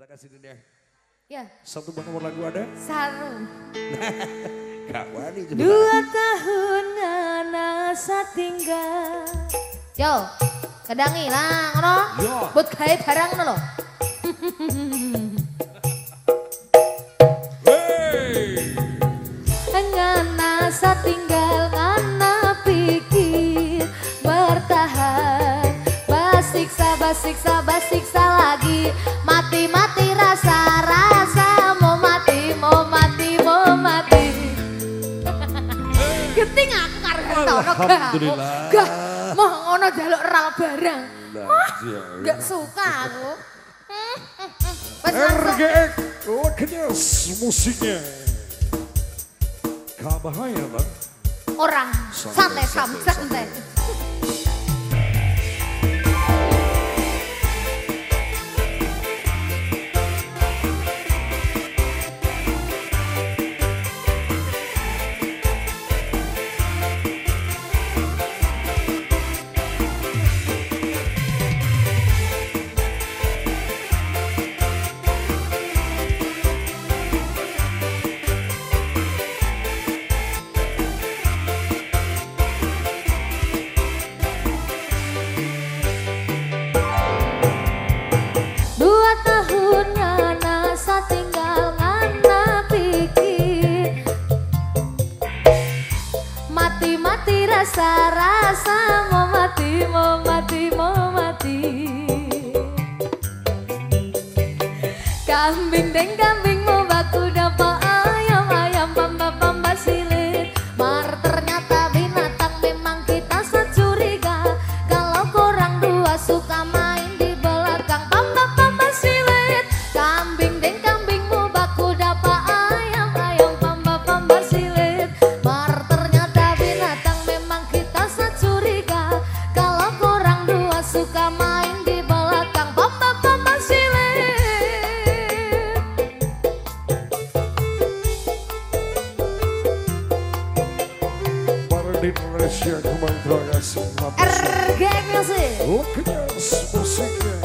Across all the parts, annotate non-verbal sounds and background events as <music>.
Kita kasih dunia. Ya, Satu buah nomor lagu ada? sarung. <laughs> Gak wani juga. Dua tahun nasa tinggal. Yo, kedangi lah, ngono. Yo. Buat gawe barang ngono. <laughs> Hey! Ngana tinggal ngana pikir bertahan Basiksa, basiksa, basiksa lagi Mati-mati rasa-rasa Mau mati, mau mati, mau mati. <laughs> Aku karo gak? Alhamdulillah. Gak, mau ngono jaluk ral barang. Nah, iya, Gak suka aku. <laughs> RGX Leknyas musiknya. Kabahaya lah. orang Santai, santai, santai, santai. Kambing deng kambing mau baku dapat ayam Ayam pamba pamba silit Mar ternyata binatang memang kita securiga Kalau korang dua suka main di belakang Pamba pamba silit Kambing deng kambing mau baku dapat ayam Ayam pamba pamba silit Mar ternyata binatang memang kita securiga Kalau korang dua suka main di Indonesia kembali terima kasih. RG Music Leknyas musiknya.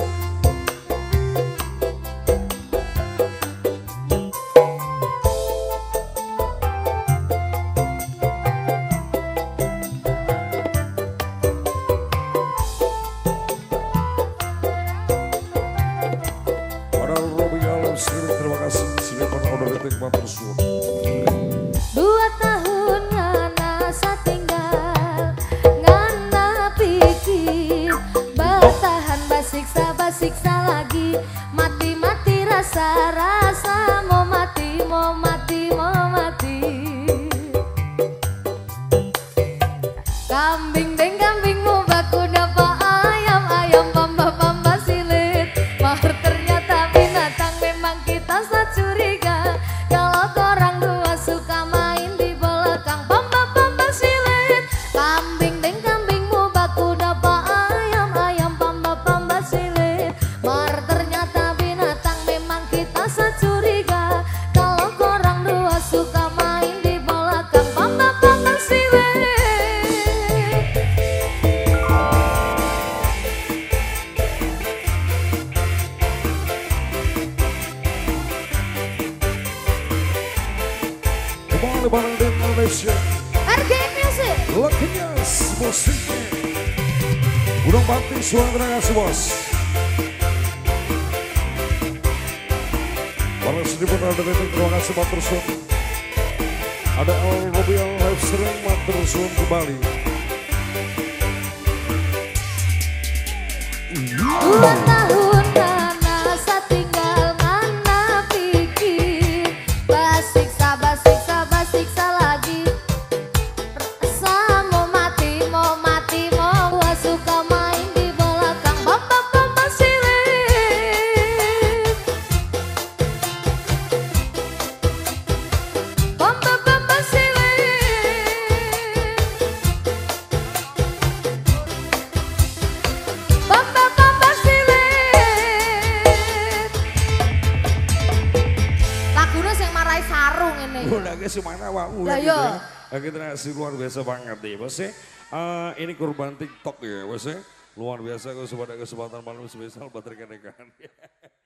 Terima kasih. Silakan order detik. Basiksa lagi. Mati-mati rasa-rasa Mau mati, mau mati, mau mati. Kambing deng kambing mau baku dapat ayam Ayam pamba pamba silit. Mar ternyata binatang memang kita securiga Kalau korang Kembali bareng Indonesia. RG Music musiknya. Gunung Banting suara terima kasih bos. Para sedipun ada terima kasih matur suwun. Ada Al Robial Live Stream matur suwun kembali. Tahun guys semuanya wah Lah, gitu yo. ya. Kita ngasih luar biasa banget nih bos ya. Eh, ini kurban TikTok ya bos ya. Luar biasa kesempatan kesempatan malam spesial buat rekan-rekan. <laughs>